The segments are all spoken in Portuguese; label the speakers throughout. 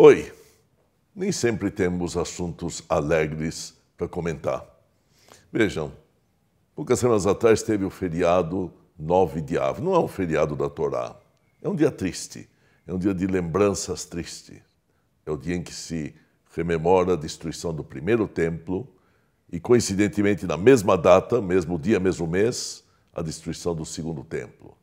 Speaker 1: Oi, nem sempre temos assuntos alegres para comentar. Vejam, poucas semanas atrás teve o feriado 9 de Av. Não é um feriado da Torá, é um dia triste, é um dia de lembranças tristes. É o dia em que se rememora a destruição do primeiro templo e, coincidentemente, na mesma data, mesmo dia, mesmo mês, a destruição do segundo templo.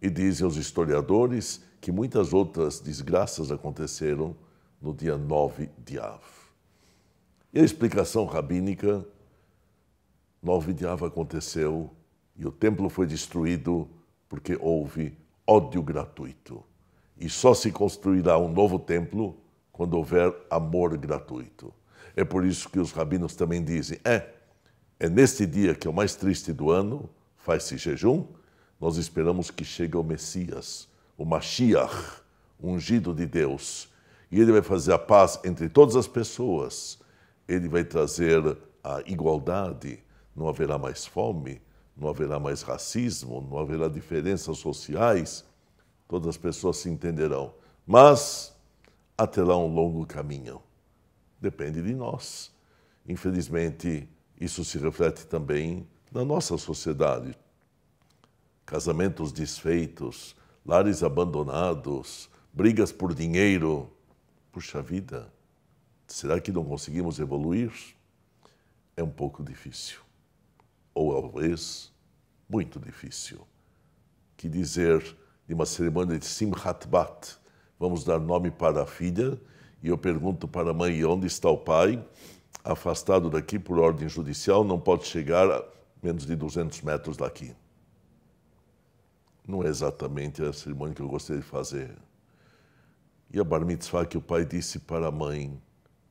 Speaker 1: E dizem os historiadores que muitas outras desgraças aconteceram no dia 9 de Av. E a explicação rabínica, 9 de Av aconteceu e o templo foi destruído porque houve ódio gratuito. E só se construirá um novo templo quando houver amor gratuito. É por isso que os rabinos também dizem: é, é neste dia que é o mais triste do ano, faz-se jejum, nós esperamos que chegue o Messias, o Mashiach, ungido de Deus. E ele vai fazer a paz entre todas as pessoas. Ele vai trazer a igualdade. Não haverá mais fome, não haverá mais racismo, não haverá diferenças sociais. Todas as pessoas se entenderão. Mas até lá um longo caminho. Depende de nós. Infelizmente, isso se reflete também na nossa sociedade casamentos desfeitos, lares abandonados, brigas por dinheiro. Puxa vida, será que não conseguimos evoluir? É um pouco difícil. Ou talvez muito difícil. Que dizer de uma cerimônia de Simchat Bat, vamos dar nome para a filha, e eu pergunto para a mãe onde está o pai, afastado daqui por ordem judicial, não pode chegar a menos de 200 metros daqui não é exatamente a cerimônia que eu gostaria de fazer. E a bar mitzvah que o pai disse para a mãe,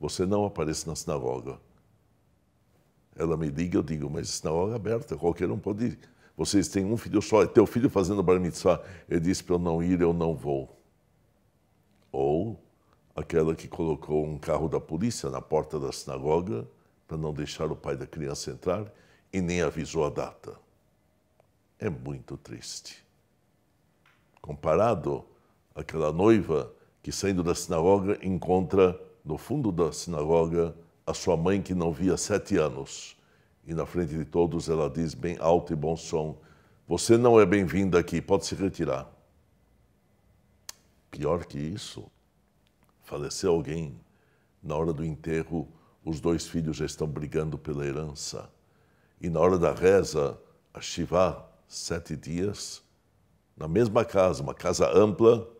Speaker 1: você não aparece na sinagoga. Ela me liga, eu digo, mas sinagoga é aberta, qualquer um pode ir. Vocês têm um filho só, é teu filho fazendo bar mitzvah. Ele disse para eu não ir, eu não vou. Ou aquela que colocou um carro da polícia na porta da sinagoga para não deixar o pai da criança entrar e nem avisou a data. É muito triste comparado àquela noiva que, saindo da sinagoga, encontra no fundo da sinagoga a sua mãe que não via sete anos. E na frente de todos ela diz, bem alto e bom som: Você não é bem-vinda aqui, pode se retirar. Pior que isso, faleceu alguém. Na hora do enterro, os dois filhos já estão brigando pela herança. E na hora da reza, a Shiva, sete dias, na mesma casa, uma casa ampla,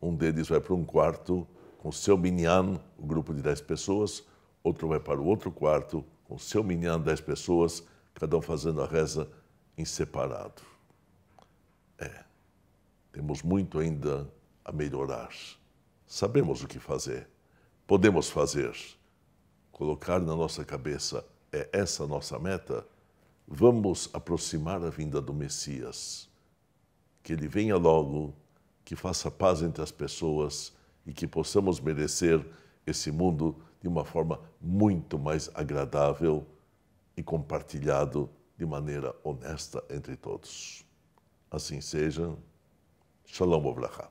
Speaker 1: um deles vai para um quarto com seu minyan, um grupo de dez pessoas, outro vai para o outro quarto com seu minyan, dez pessoas, cada um fazendo a reza em separado. É, temos muito ainda a melhorar. Sabemos o que fazer, podemos fazer. Colocar na nossa cabeça, é essa a nossa meta? Vamos aproximar a vinda do Messias que ele venha logo, que faça paz entre as pessoas e que possamos merecer esse mundo de uma forma muito mais agradável e compartilhado de maneira honesta entre todos. Assim seja. Shalom Obrachá.